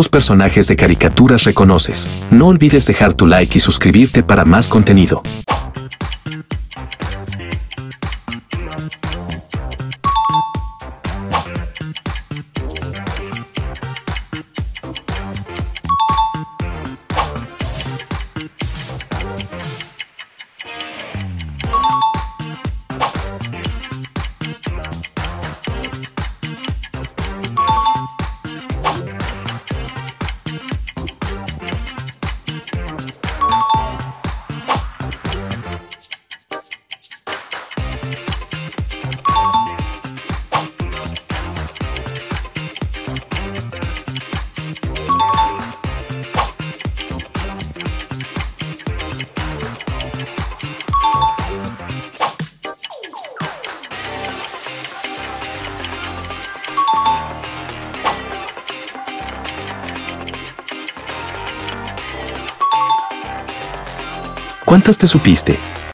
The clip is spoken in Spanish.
¿Cuántos personajes de caricaturas reconoces? No olvides dejar tu like y suscribirte para más contenido. ¿Cuántas te supiste?